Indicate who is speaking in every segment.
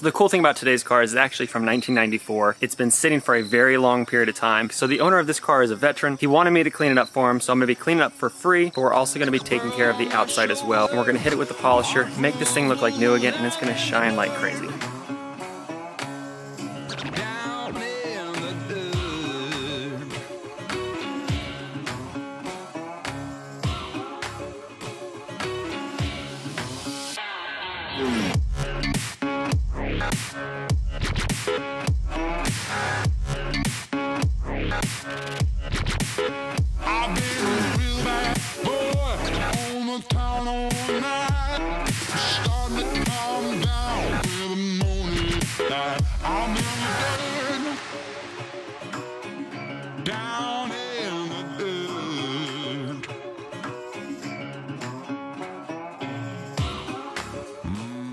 Speaker 1: So the cool thing about today's car is it's actually from 1994. It's been sitting for a very long period of time. So the owner of this car is a veteran. He wanted me to clean it up for him, so I'm gonna be cleaning it up for free, but we're also gonna be taking care of the outside as well. And we're gonna hit it with the polisher, make this thing look like new again, and it's gonna shine like crazy.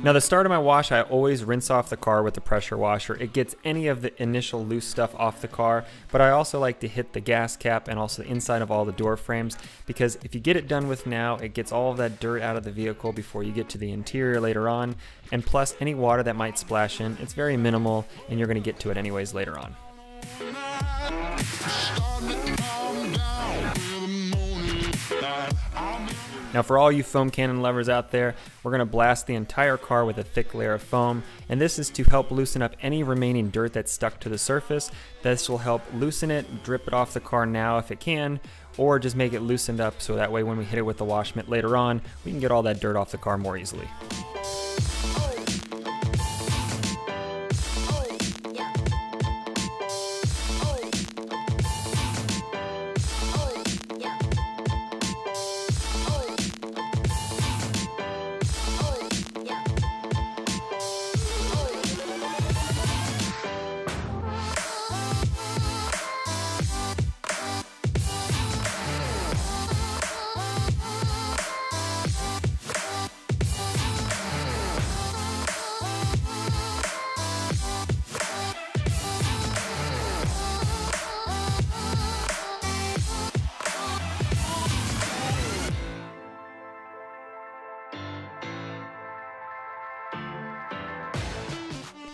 Speaker 1: Now the start of my wash, I always rinse off the car with the pressure washer. It gets any of the initial loose stuff off the car, but I also like to hit the gas cap and also the inside of all the door frames because if you get it done with now, it gets all of that dirt out of the vehicle before you get to the interior later on. And plus any water that might splash in, it's very minimal and you're gonna get to it anyways later on. Now for all you foam cannon lovers out there, we're going to blast the entire car with a thick layer of foam, and this is to help loosen up any remaining dirt that's stuck to the surface. This will help loosen it, drip it off the car now if it can, or just make it loosened up so that way when we hit it with the wash mitt later on, we can get all that dirt off the car more easily.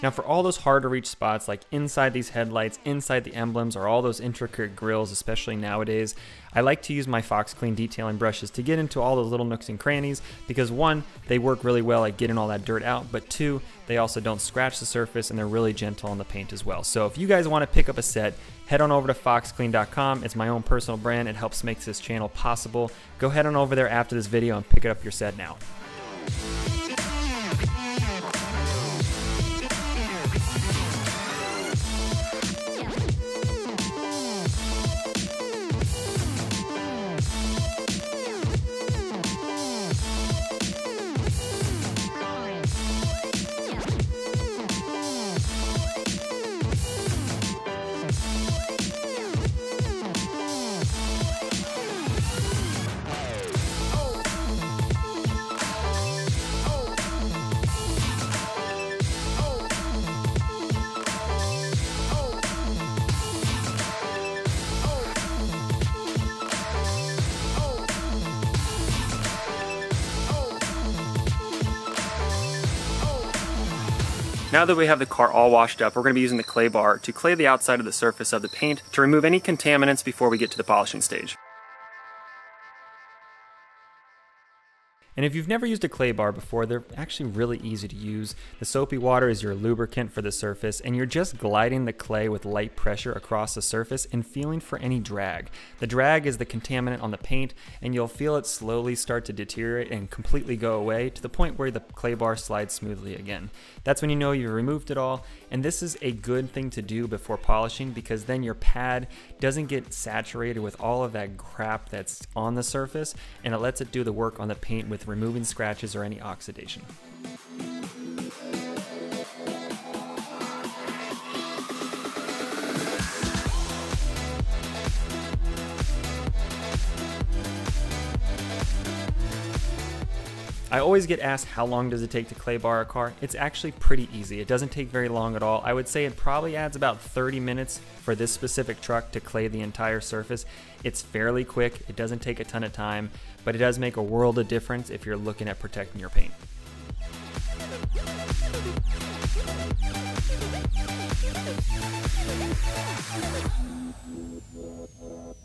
Speaker 1: Now for all those hard to reach spots like inside these headlights, inside the emblems, or all those intricate grills, especially nowadays, I like to use my Fox Clean detailing brushes to get into all those little nooks and crannies because one, they work really well at getting all that dirt out, but two, they also don't scratch the surface and they're really gentle on the paint as well. So if you guys want to pick up a set, head on over to foxclean.com. It's my own personal brand. It helps make this channel possible. Go head on over there after this video and pick it up your set now. Now that we have the car all washed up, we're going to be using the clay bar to clay the outside of the surface of the paint to remove any contaminants before we get to the polishing stage. And if you've never used a clay bar before, they're actually really easy to use. The soapy water is your lubricant for the surface, and you're just gliding the clay with light pressure across the surface and feeling for any drag. The drag is the contaminant on the paint, and you'll feel it slowly start to deteriorate and completely go away to the point where the clay bar slides smoothly again. That's when you know you've removed it all, and this is a good thing to do before polishing because then your pad doesn't get saturated with all of that crap that's on the surface, and it lets it do the work on the paint with removing scratches or any oxidation. I always get asked how long does it take to clay bar a car? It's actually pretty easy. It doesn't take very long at all. I would say it probably adds about 30 minutes for this specific truck to clay the entire surface. It's fairly quick. It doesn't take a ton of time, but it does make a world of difference if you're looking at protecting your paint. Thank you.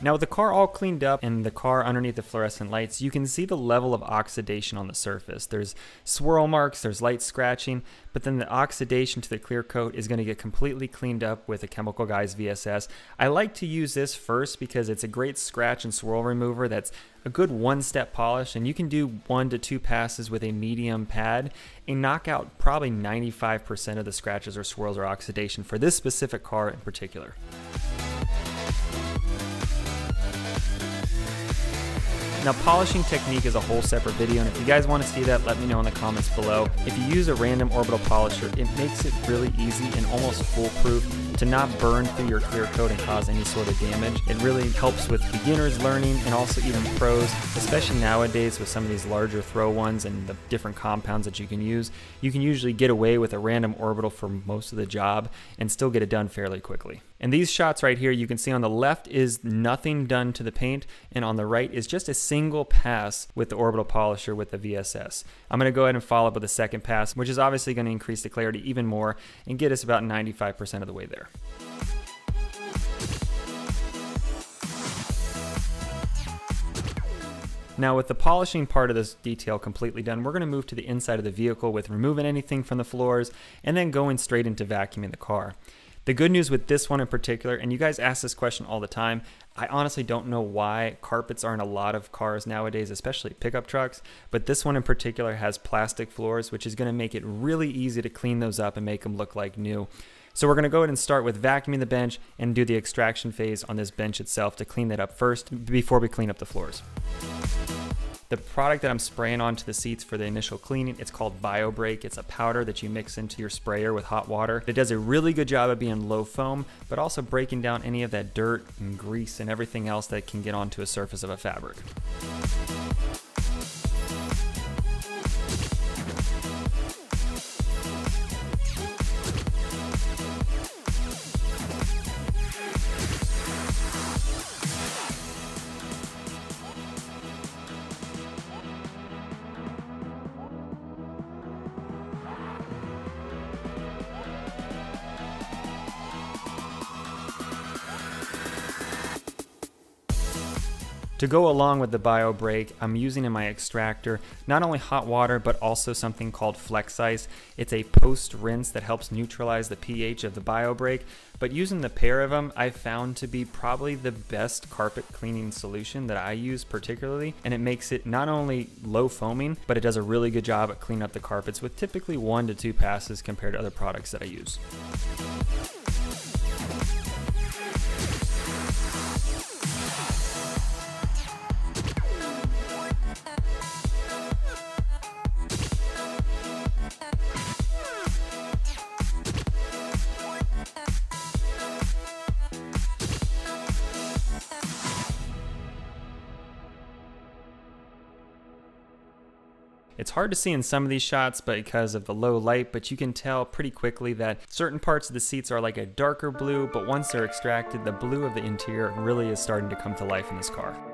Speaker 1: Now with the car all cleaned up and the car underneath the fluorescent lights, you can see the level of oxidation on the surface. There's swirl marks, there's light scratching, but then the oxidation to the clear coat is going to get completely cleaned up with a Chemical Guys VSS. I like to use this first because it's a great scratch and swirl remover that's a good one step polish and you can do one to two passes with a medium pad and knock out probably 95% of the scratches or swirls or oxidation for this specific car in particular. Now polishing technique is a whole separate video and if you guys want to see that let me know in the comments below. If you use a random orbital polisher it makes it really easy and almost foolproof to not burn through your clear coat and cause any sort of damage. It really helps with beginners learning and also even pros, especially nowadays with some of these larger throw ones and the different compounds that you can use. You can usually get away with a random orbital for most of the job and still get it done fairly quickly. And these shots right here, you can see on the left is nothing done to the paint, and on the right is just a single pass with the orbital polisher with the VSS. I'm gonna go ahead and follow up with a second pass, which is obviously gonna increase the clarity even more and get us about 95% of the way there. Now with the polishing part of this detail completely done, we're going to move to the inside of the vehicle with removing anything from the floors and then going straight into vacuuming the car. The good news with this one in particular, and you guys ask this question all the time, I honestly don't know why carpets are in a lot of cars nowadays, especially pickup trucks, but this one in particular has plastic floors, which is going to make it really easy to clean those up and make them look like new. So we're going to go ahead and start with vacuuming the bench and do the extraction phase on this bench itself to clean that up first before we clean up the floors. The product that I'm spraying onto the seats for the initial cleaning, it's called BioBrake. It's a powder that you mix into your sprayer with hot water. It does a really good job of being low foam, but also breaking down any of that dirt and grease and everything else that can get onto a surface of a fabric. To go along with the bio break, I'm using in my extractor not only hot water but also something called Flex Ice. It's a post rinse that helps neutralize the pH of the bio break, but using the pair of them I've found to be probably the best carpet cleaning solution that I use particularly, and it makes it not only low foaming, but it does a really good job at cleaning up the carpets with typically one to two passes compared to other products that I use. It's hard to see in some of these shots because of the low light, but you can tell pretty quickly that certain parts of the seats are like a darker blue, but once they're extracted, the blue of the interior really is starting to come to life in this car.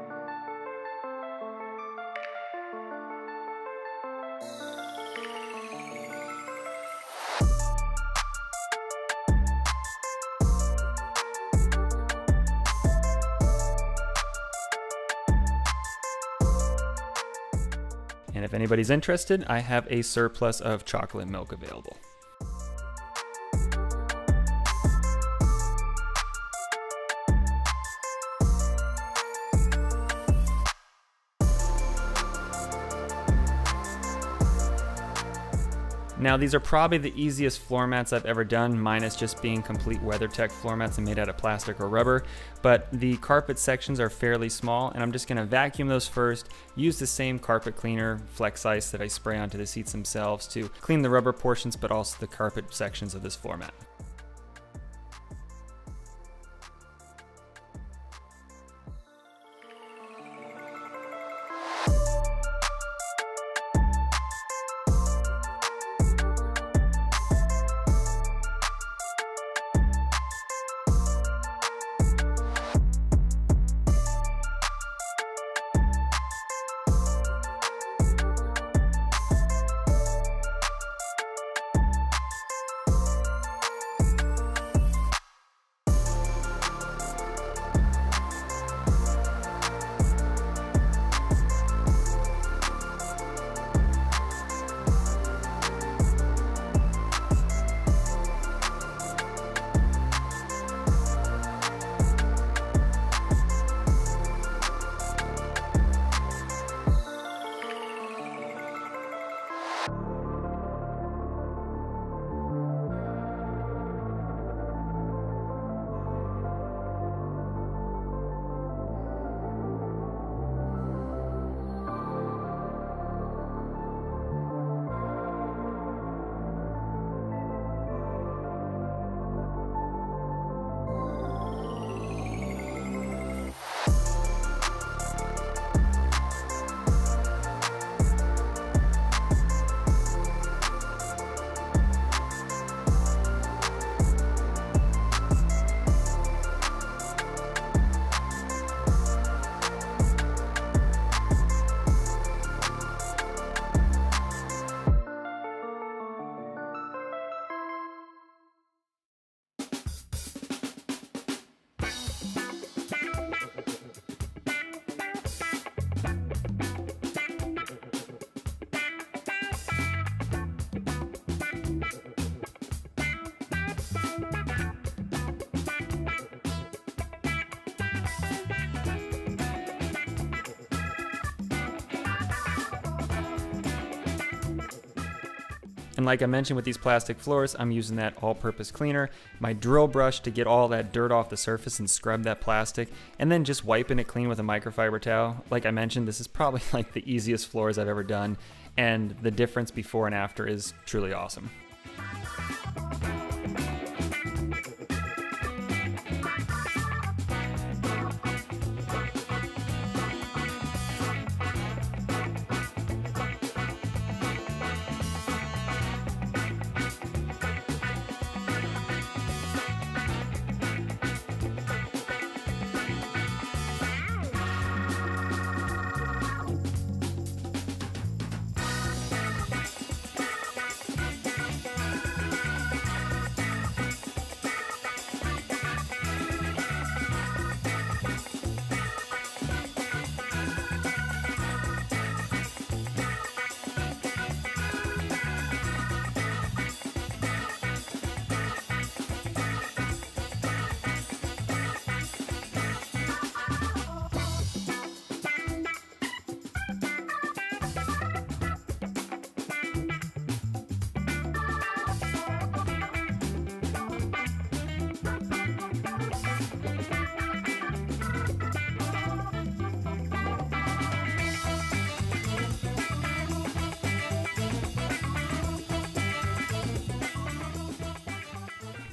Speaker 1: Anybody's interested, I have a surplus of chocolate milk available. Now these are probably the easiest floor mats I've ever done, minus just being complete WeatherTech floor mats and made out of plastic or rubber, but the carpet sections are fairly small and I'm just gonna vacuum those first, use the same carpet cleaner, Flex Ice that I spray onto the seats themselves to clean the rubber portions but also the carpet sections of this floor mat. And like I mentioned with these plastic floors, I'm using that all-purpose cleaner, my drill brush to get all that dirt off the surface and scrub that plastic, and then just wiping it clean with a microfiber towel. Like I mentioned, this is probably like the easiest floors I've ever done, and the difference before and after is truly awesome.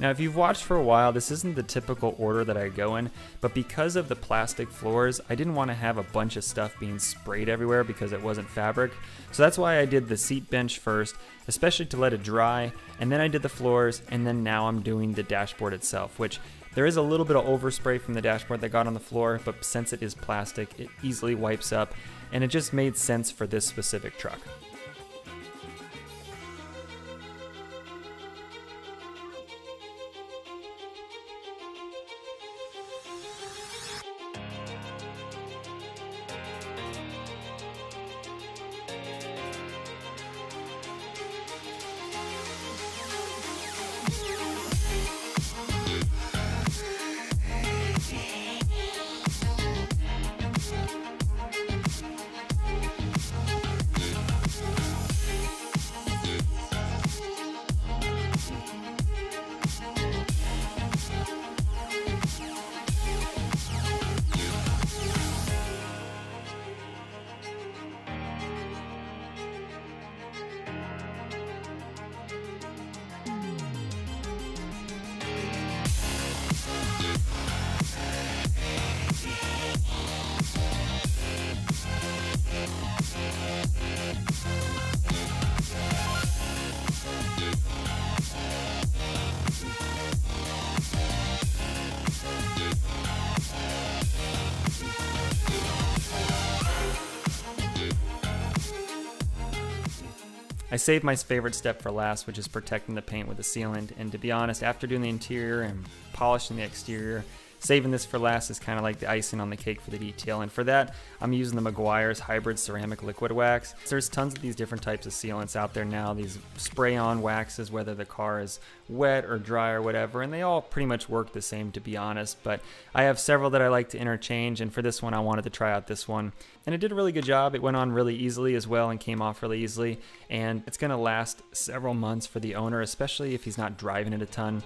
Speaker 1: Now, if you've watched for a while, this isn't the typical order that I go in, but because of the plastic floors, I didn't want to have a bunch of stuff being sprayed everywhere because it wasn't fabric. So that's why I did the seat bench first, especially to let it dry, and then I did the floors, and then now I'm doing the dashboard itself, which there is a little bit of overspray from the dashboard that got on the floor, but since it is plastic, it easily wipes up, and it just made sense for this specific truck. I saved my favorite step for last, which is protecting the paint with a sealant. And to be honest, after doing the interior and polishing the exterior, saving this for last is kind of like the icing on the cake for the detail. And for that, I'm using the Meguiar's Hybrid Ceramic Liquid Wax. There's tons of these different types of sealants out there now, these spray-on waxes, whether the car is wet or dry or whatever, and they all pretty much work the same to be honest. But I have several that I like to interchange, and for this one, I wanted to try out this one. And it did a really good job. It went on really easily as well and came off really easily. And it's gonna last several months for the owner, especially if he's not driving it a ton.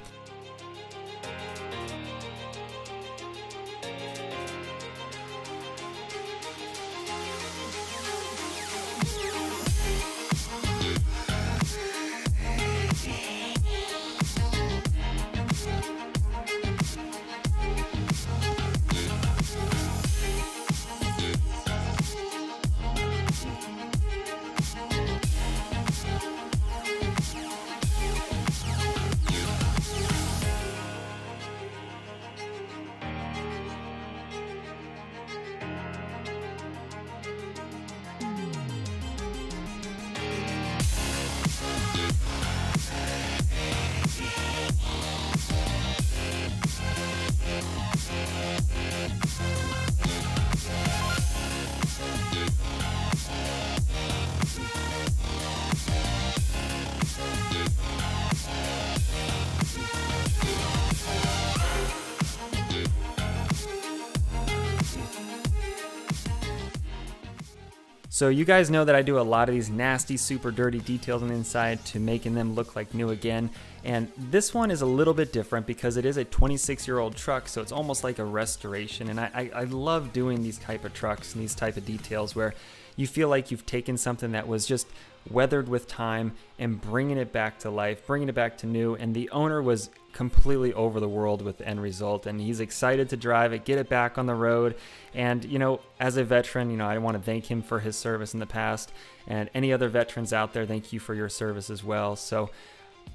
Speaker 1: So you guys know that I do a lot of these nasty, super dirty details on the inside to making them look like new again. And this one is a little bit different because it is a 26 year old truck, so it's almost like a restoration. And I, I, I love doing these type of trucks and these type of details where you feel like you've taken something that was just weathered with time and bringing it back to life, bringing it back to new. And the owner was completely over the world with the end result. And he's excited to drive it, get it back on the road. And, you know, as a veteran, you know, I want to thank him for his service in the past. And any other veterans out there, thank you for your service as well. So,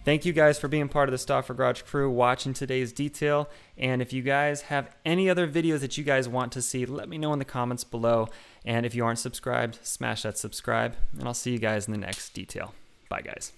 Speaker 1: Thank you guys for being part of the Stauffer Garage crew, watching today's detail. And if you guys have any other videos that you guys want to see, let me know in the comments below. And if you aren't subscribed, smash that subscribe. And I'll see you guys in the next detail. Bye, guys.